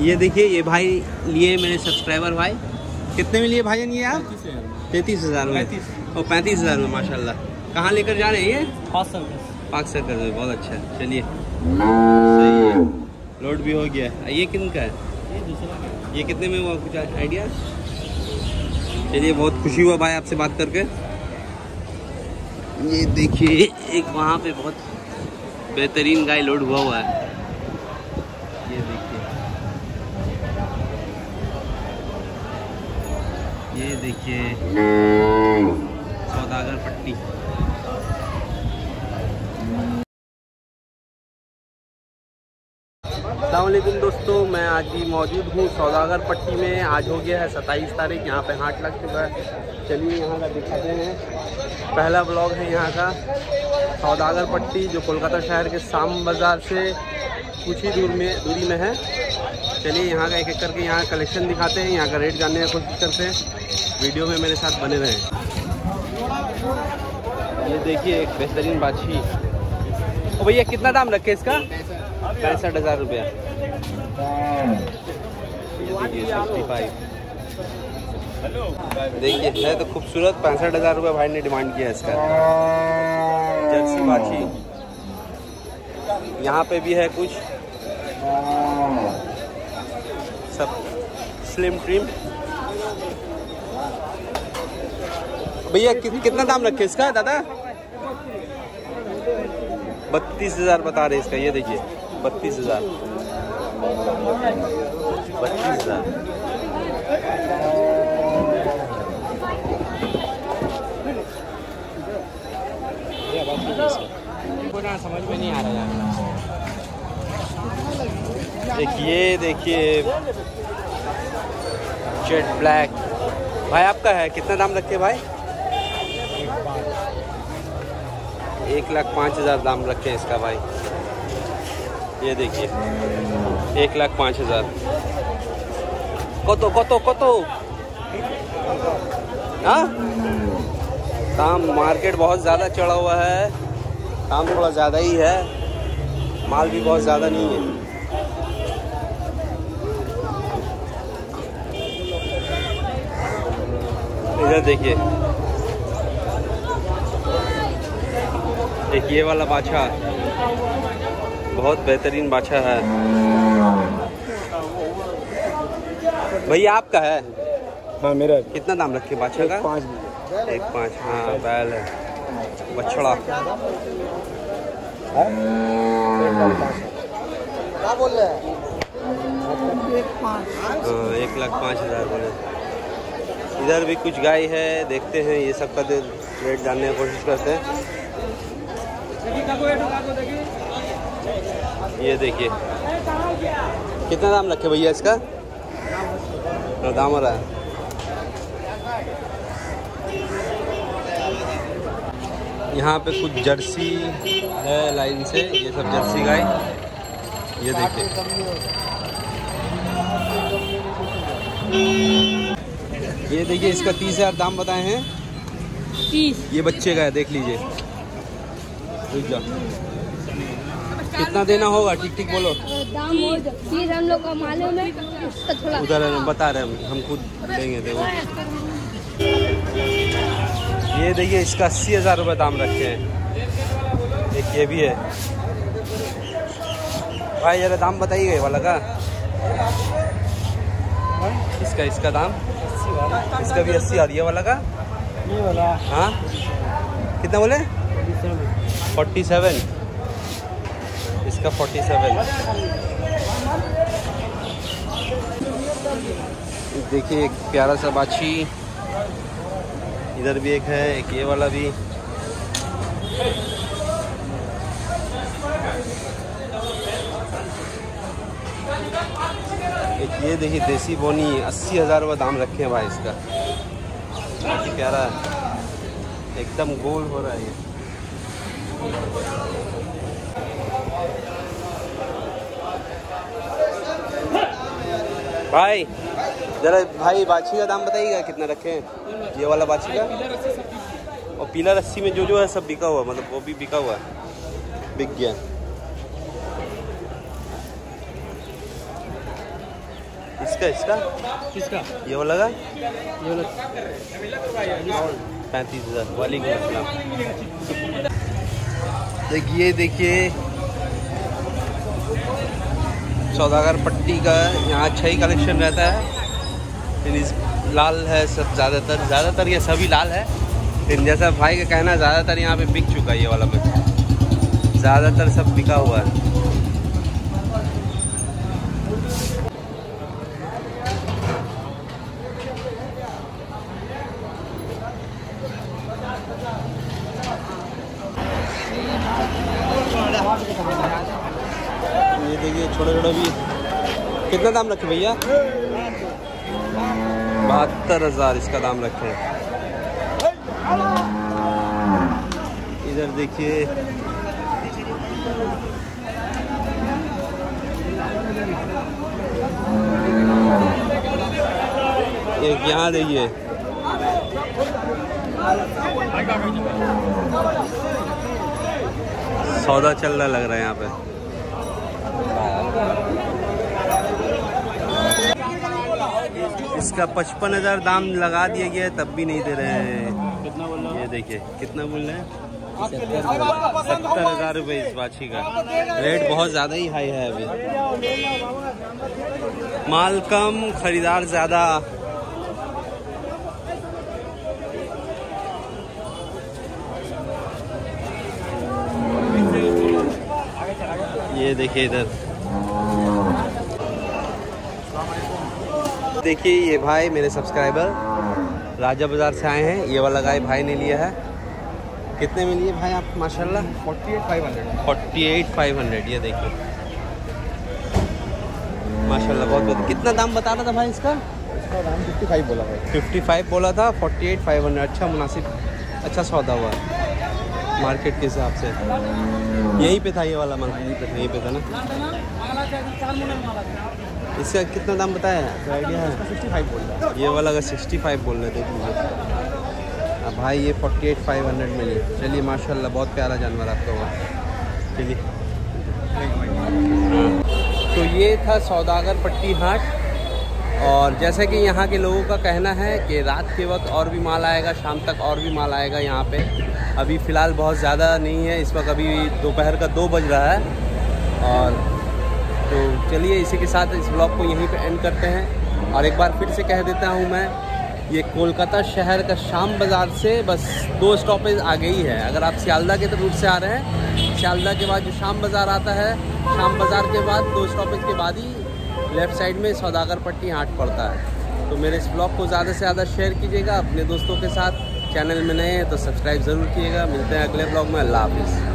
ये देखिए ये भाई लिए मेरे सब्सक्राइबर भाई। कितने में लिए भाईजान ये आप? तैतीस हज़ार में। और पैंतीस हज़ार में माशाल्लाह। कहाँ लेकर जा रहे हैं ये? पाक सर्कल। में बहुत अच्छा है। चलिए। सही है। लोड भी हो गया है। ये किन का है। ये कितने में हुआ? कुछ आइडिया? चलिए बहुत खुशी हुआ भाई आपसे बात करके। ये देखिए एक वहाँ पे बहुत बेहतरीन गाय लोड हुआ हुआ है। ये देखिए, सौदागर पट्टी। अल्लाम दोस्तों, मैं आज भी मौजूद हूँ सौदागर पट्टी में। आज हो गया है सत्ताईस तारीख, यहाँ पे हाट लग चुका है। चलिए यहाँ का दिखाते हैं। पहला ब्लॉग है यहाँ का, सौदागर पट्टी, जो कोलकाता शहर के शाम बाज़ार से कुछ ही दूर में दूरी में है। चलिए यहाँ का एक एक करके यहाँ कलेक्शन दिखाते हैं, यहाँ का रेट जानने की कोशिश करते हैं। वीडियो में मेरे साथ बने रहें। ये देखिए एक बेहतरीन बाछी ओ भैया, कितना दाम रखे इसका? पैंसठ हज़ार रुपया। देखिए है तो खूबसूरत। पैंसठ हज़ार रुपये भाई ने डिमांड किया इसका। जर्सी बाछी यहाँ पे भी है कुछ। सब स्लिम ट्रिम भैया कि, कितना दाम रखे इसका दादा? बत्तीस हज़ार बता रहे इसका ये देखिए बत्तीस हज़ार। बत्तीस हज़ार। समझ में नहीं आ रहा देखिए देखिए जेट ब्लैक भाई, आपका है? कितना दाम रखे भाई? एक लाख पाँच हज़ार दाम रखे हैं इसका भाई। ये देखिए, एक लाख पाँच हज़ार। कतो कतो कतो। हाँ? दाम मार्केट बहुत ज़्यादा चढ़ा हुआ है। दाम थोड़ा ज़्यादा ही है। माल भी बहुत ज़्यादा नहीं है। इधर देखिए। एक ये वाला बाछा बहुत बेहतरीन बाछा है। भैया आपका है? हाँ मेरा कितना दाम रखे बाछा का? पाँच एक पाँच हाँ बैल है। बछड़ा। क्या बोल रहे हैं? हाँ एक लाख पाँच हज़ार बोले। इधर भी कुछ गाय है, देखते हैं, ये सब का रेट जानने की कोशिश करते हैं। ये देखिए। कितना दाम रखे भैया इसका? दाम रहा है यहाँ पे कुछ जर्सी है लाइन से, ये सब जर्सी गाय। ये देखिए। ये देखिए इसका तीस हज़ार दाम बताए हैं। तीस। ये बच्चे का है देख लीजिए। कितना देना होगा? ठीक ठीक बोलो। दाम हो हम लोग का मालूम है उसका थोड़ा उधर बता रहे हैं हम खुद देंगे देखो। ये देखिए इसका अस्सी हज़ार रुपये दाम रखे हैं। एक ये भी है। भाई जरा दाम बताइए वाला का। इसका इसका दाम? इसका भी अस्सी और ये वाला का? ये वाला। हाँ? कितना बोले? Forty seven. इसका फोर्टी सेवन। देखिए एक प्यारा सा बाछी। इधर भी एक है एक ये वाला भी। एक ये देखिए, देसी बोनी, अस्सी हज़ार रुपये दाम रखे हैं भाई इसका। बहुत ही प्यारा है। एकदम गोल हो रहा है ये। भाई, जरा भाई, बाछी का दाम बताइएगा, कितना रखे हैं? ये वाला बाछी का? और पीला रस्सी में जो जो है सब बिका हुआ मतलब वो भी बिका हुआ है। बिक गया। इसका इसका किसका? ये वाला का? ये वाला। पैंतीस हज़ार वालेकुम अस्सलाम देखिए देखिए। सौदागर पट्टी का यहाँ अच्छा ही कलेक्शन रहता है। लाल है सब ज़्यादातर ज़्यादातर ये सभी लाल है। लेकिन जैसा भाई का कहना ज़्यादातर यहाँ पे बिक चुका है ये वाला में ज़्यादातर सब बिका हुआ है ये देखिए छोटे छोटे भी। कितना दाम रखे भैया? बहत्तर हज़ार इसका दाम रखे। इधर देखिए। एक यहाँ देखिए। सौदा चल रहा लग रहा है यहाँ पे। इसका पचपन हज़ार दाम लगा दिया गया है तब भी नहीं दे रहे हैं। कितना बोल रहा ये देखिए, कितना बोल रहे हैं? सत्तर हज़ार रुपये इस बाछी का। रेट बहुत ज़्यादा ही हाई है अभी। माल कम, खरीदार ज़्यादा। ये देखिए इधर। देखिए ये भाई मेरे सब्सक्राइबर राजा बाज़ार से आए हैं। ये वाला गाय भाई ने लिया है। कितने में लिए भाई आप माशाल्लाह? Forty eight five hundred forty eight five hundred ये देखिए। माशाल्लाह बहुत बहुत। कितना दाम बता रहा था भाई इसका? इसका दाम फिफ्टी फाइव बोला भाई। फिफ्टी फाइव बोला था फोर्टी एट फाइव हंड्रेड अच्छा मुनासिब अच्छा सौदा हुआ मार्केट के हिसाब से। यहीं पे था ये वाला माल। यहीं पे यहीं पे था ना? इसका कितना दाम बताया है? आइडिया है। फिफ्टी फाइव बोल ये वाला का सिक्सटी फाइव बोल रहे थे मुझे अब भाई ये फोर्टी एट फाइव हंड्रेड में लिए चलिए माशाल्लाह बहुत प्यारा जानवर आपका हुआ चलिए। तो ये था सौदागर पट्टी हाट। और जैसा कि यहाँ के लोगों का कहना है कि रात के वक्त और भी माल आएगा शाम तक और भी माल आएगा यहाँ पे। अभी फ़िलहाल बहुत ज़्यादा नहीं है इस वक्त अभी दोपहर का दो बज रहा है। और तो चलिए इसी के साथ इस ब्लॉग को यहीं पे एंड करते हैं। और एक बार फिर से कह देता हूँ मैं, ये कोलकाता शहर का शाम बाज़ार से बस दो स्टॉपेज आगे ही है। अगर आप सियालदा के रूट से आ रहे हैं सियालदा के बाद जो शाम बाज़ार आता है, शाम बाज़ार के बाद दो स्टॉपेज के बाद ही लेफ़्ट साइड में सौदागर पट्टी हाट पड़ता है। तो मेरे इस ब्लॉग को ज़्यादा से ज़्यादा शेयर कीजिएगा, अपने दोस्तों के साथ। चैनल में नए हैं तो सब्सक्राइब ज़रूर कीजिएगा मिलते हैं अगले ब्लॉग में। अल्लाह हाफिज़।